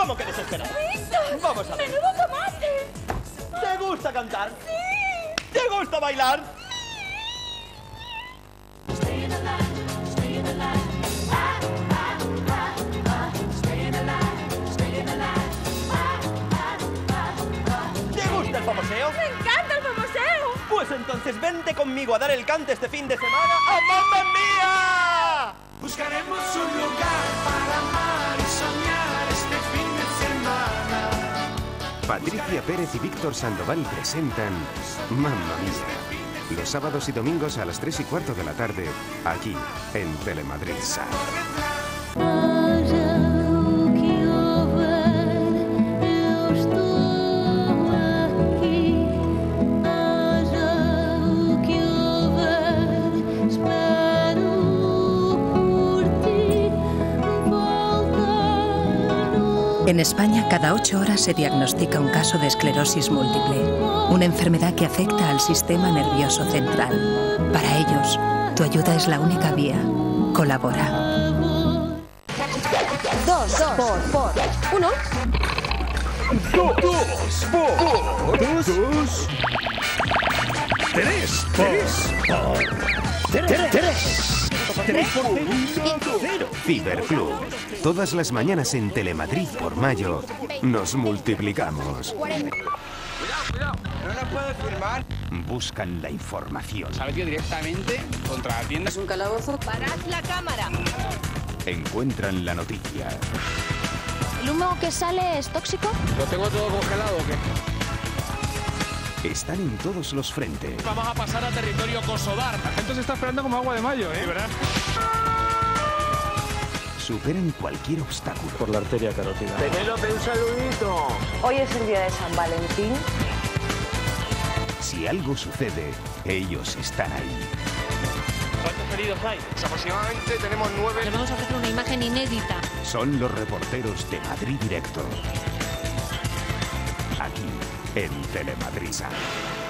¿Cómo que desesperado? ¡Víctor! Vamos a ver. ¡Menudo tomate! ¿Te gusta cantar? ¡Sí! ¿Te gusta bailar? ¿Te gusta el famoseo? ¡Me encanta el famoseo! Pues entonces vente conmigo a dar el cante este fin de semana a Mamma Mía. Patricia Pérez y Víctor Sandoval presentan Mamma Mía. Los sábados y domingos a las 3 y cuarto de la tarde, aquí en Telemadrid Sal. En España, cada ocho horas se diagnostica un caso de esclerosis múltiple, una enfermedad que afecta al sistema nervioso central. Para ellos, tu ayuda es la única vía. Colabora. Dos, dos por, por, uno. Dos, dos por, dos, dos. Tres, tres por. Ciberclub. Todas las mañanas en Telemadrid por mayo nos multiplicamos. No nos firmar. Buscan la información. Se ha directamente contra la tienda. Es un calabozo. Parad la cámara. Encuentran la noticia. ¿El humo que sale es tóxico? ¿Lo tengo todo congelado o qué? Están en todos los frentes. Vamos a pasar a territorio kosovar. La gente se está esperando como agua de mayo, ¿eh? ¿verdad? Superan cualquier obstáculo. Por la arteria carótida. Hoy es el día de San Valentín. Si algo sucede, ellos están ahí. ¿Cuántos heridos hay? Pues aproximadamente tenemos nueve. Le vamos a ofrecer una imagen inédita. Son los reporteros de Madrid Directo. Aquí, en Telemadrid. Sal.